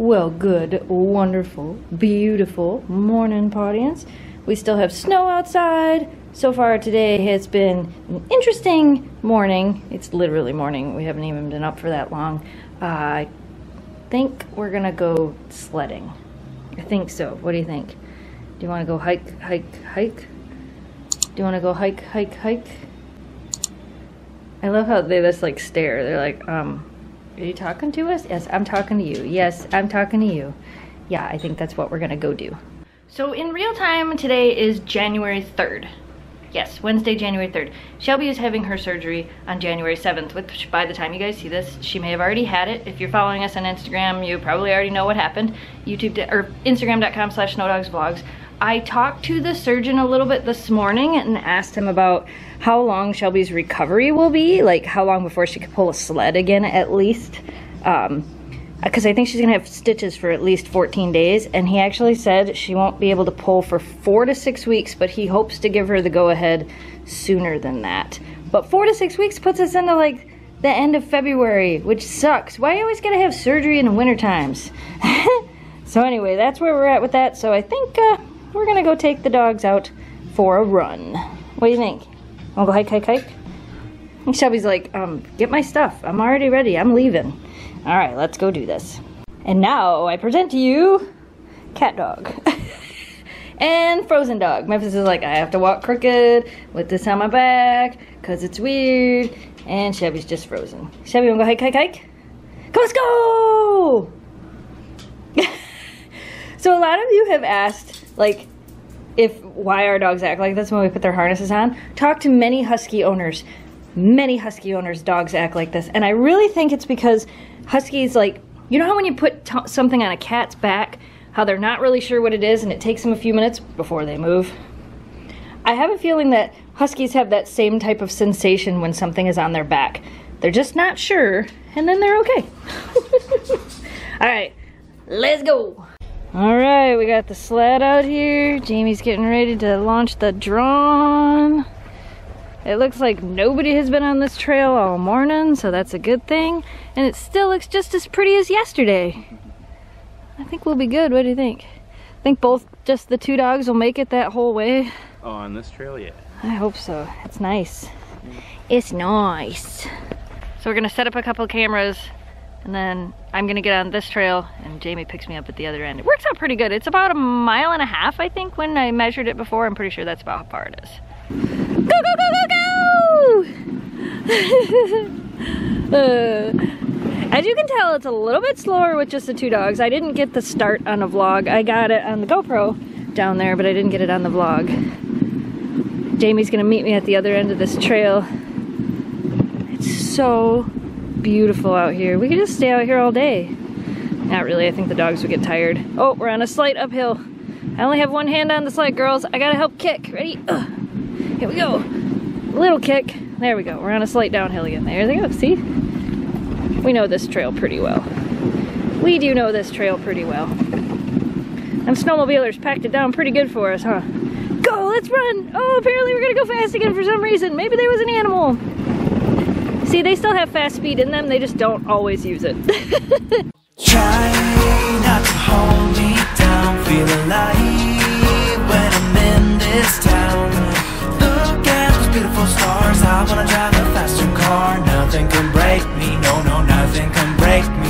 Well, good, wonderful, beautiful morning, Pawdience. We still have snow outside. So far today has been an interesting morning. It's literally morning. We haven't even been up for that long. Uh, I think we're gonna go sledding. I think so. What do you think? Do you want to go hike, hike, hike? Do you want to go hike, hike, hike? I love how they just like stare. They're like, um, are you talking to us? Yes, I'm talking to you. Yes, I'm talking to you. Yeah, I think that's what we're gonna go do. So in real time, today is January 3rd. Yes, Wednesday, January 3rd. Shelby is having her surgery on January 7th, which by the time you guys see this, she may have already had it. If you're following us on Instagram, you probably already know what happened. YouTube or Instagram.com slash snowdogsvlogs. I talked to the surgeon a little bit this morning and asked him about how long Shelby's recovery will be, like how long before she can pull a sled again at least. Um, because I think she's gonna have stitches for at least 14 days and he actually said she won't be able to pull for four to six weeks but he hopes to give her the go-ahead sooner than that. But four to six weeks puts us into like the end of February which sucks. Why are you always gotta have surgery in the winter times so anyway that's where we're at with that. So I think uh, we're gonna go take the dogs out for a run what do you think wanna go hike hike hike and Shelby's like um get my stuff I'm already ready I'm leaving all right, let's go do this. And now I present to you Cat Dog. and Frozen Dog. Memphis is like, I have to walk crooked with this on my back because it's weird. And Shelby's just frozen. Chevy, wanna go hike, hike, hike? Come, let's go! so a lot of you have asked, like, if why our dogs act like this when we put their harnesses on. Talk to many husky owners. Many husky owners' dogs act like this. And I really think it's because Huskies, like, you know how when you put something on a cat's back, how they're not really sure what it is and it takes them a few minutes before they move? I have a feeling that Huskies have that same type of sensation when something is on their back. They're just not sure, and then they're okay. All right, let's go. All right, we got the sled out here. Jamie's getting ready to launch the drone. It looks like nobody has been on this trail all morning, so that's a good thing. And it still looks just as pretty as yesterday. I think we'll be good. What do you think? I think both, just the two dogs will make it that whole way? Oh, on this trail, yeah. I hope so. It's nice. It's nice. So we're gonna set up a couple cameras and then I'm gonna get on this trail and Jamie picks me up at the other end. It works out pretty good. It's about a mile and a half, I think, when I measured it before. I'm pretty sure that's about how far it is. Go, go, go, go, go! uh, as you can tell, it's a little bit slower with just the two dogs. I didn't get the start on a vlog. I got it on the GoPro down there, but I didn't get it on the vlog. Jamie's gonna meet me at the other end of this trail. It's so beautiful out here. We could just stay out here all day. Not really, I think the dogs would get tired. Oh, we're on a slight uphill. I only have one hand on the sled, girls. I gotta help kick. Ready? Ugh. Here we go. Little kick. There we go. We're on a slight downhill again. There they go. See? We know this trail pretty well. We do know this trail pretty well. Them snowmobilers packed it down pretty good for us, huh? Go, let's run! Oh, apparently we're gonna go fast again for some reason. Maybe there was an animal. See, they still have fast speed in them, they just don't always use it. Try not to hold me down, feel alive when I'm in this town. Beautiful stars I wanna drive a faster car. Nothing can break me, no, no, nothing can break me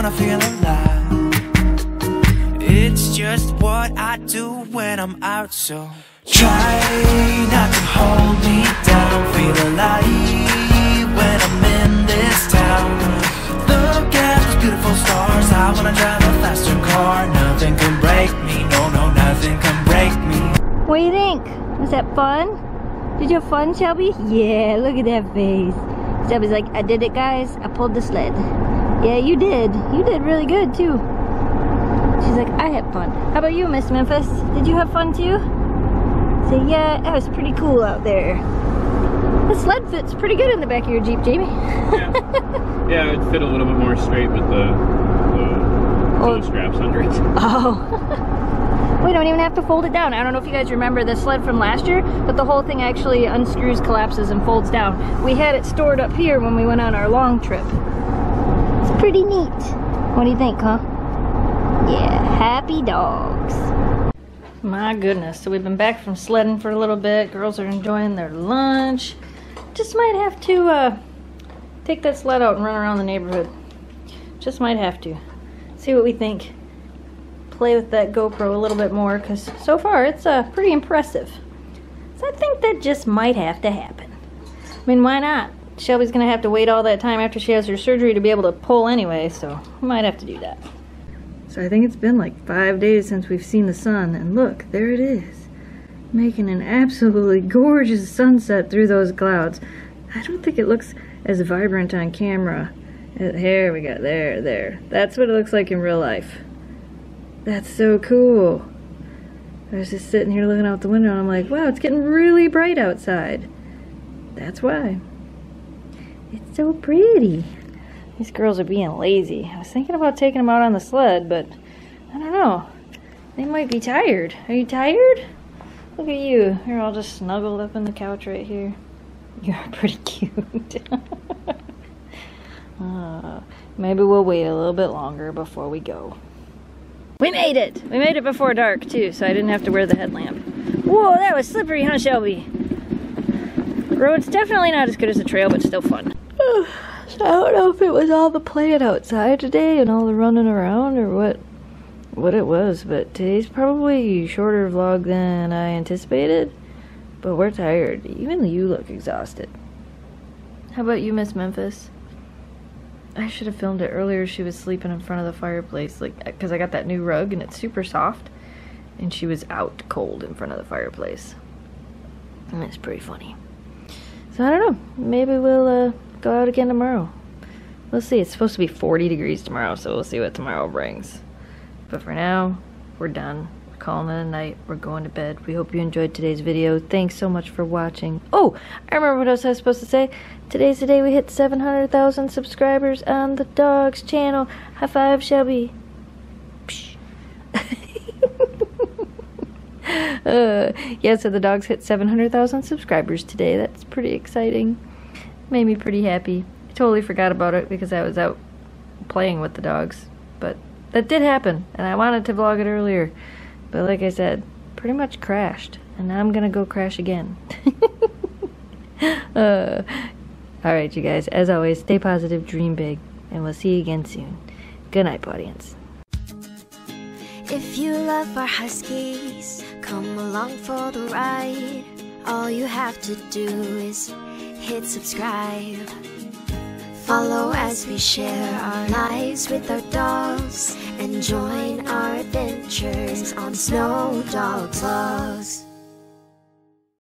I wanna feel alive It's just what I do when I'm out, so try not to hold me down. Feel alive when I'm in this town. Look at those beautiful stars. I wanna drive a faster car. Nothing can break me. No, no, nothing can break me. What do you think? Was that fun? Did you have fun, Shelby? Yeah, look at that face. Shelby's like, I did it, guys. I pulled the sled. Yeah, you did. You did really good, too. She's like, I had fun. How about you, Miss Memphis? Did you have fun, too? Say, yeah, it was pretty cool out there. The sled fits pretty good in the back of your Jeep, Jamie. yeah. yeah, it fit a little bit more straight with the, the oh. straps under it. Oh. we don't even have to fold it down. I don't know if you guys remember the sled from last year, but the whole thing actually unscrews, collapses, and folds down. We had it stored up here when we went on our long trip It's pretty neat. What do you think, huh? Yeah, happy dogs. My goodness, so we've been back from sledding for a little bit. Girls are enjoying their lunch. Just might have to uh, take that sled out and run around the neighborhood. Just might have to. See what we think. Play with that GoPro a little bit more because so far it's uh, pretty impressive. So I think that just might have to happen. I mean, why not? Shelby's gonna have to wait all that time after she has her surgery to be able to pull anyway, so might have to do that. So I think it's been like five days since we've seen the sun, and look, there it is. Making an absolutely gorgeous sunset through those clouds. I don't think it looks as vibrant on camera. Uh, here we go, there, there. That's what it looks like in real life. That's so cool. I was just sitting here looking out the window and I'm like, wow, it's getting really bright outside. That's why. It's so pretty. These girls are being lazy. I was thinking about taking them out on the sled, but I don't know. They might be tired. Are you tired? Look at you. You're all just snuggled up in the couch right here. You're pretty cute. uh, maybe we'll wait a little bit longer before we go. We made it! We made it before dark, too, so I didn't have to wear the headlamp. Whoa, that was slippery, huh, Shelby? road's definitely not as good as the trail, but still fun. I don't know if it was all the playing outside today and all the running around or what what it was, but today's probably a shorter vlog than I anticipated. But we're tired. Even you look exhausted. How about you, Miss Memphis? I should have filmed it earlier. She was sleeping in front of the fireplace, like, because I got that new rug and it's super soft. And she was out cold in front of the fireplace. And it's pretty funny. So I don't know. Maybe we'll uh, go out again tomorrow. We'll see. It's supposed to be 40 degrees tomorrow, so we'll see what tomorrow brings. But for now, we're done. Calling it a night. We're going to bed. We hope you enjoyed today's video. Thanks so much for watching. Oh, I remember what else I was supposed to say. Today's the day we hit 700,000 subscribers on the Dogs channel. High five, Shelby. uh, yeah, so the dogs hit 700,000 subscribers today. That's pretty exciting. Made me pretty happy. I totally forgot about it because I was out playing with the dogs. But that did happen, and I wanted to vlog it earlier. But like I said, pretty much crashed. And now I'm gonna go crash again. uh, Alright, you guys, as always, stay positive, dream big, and we'll see you again soon. Good night, Pawdience. If you love our huskies, come along for the ride. All you have to do is hit subscribe. Follow as we share our lives with our dogs and join our adventures on Snow Dogs Vlogs.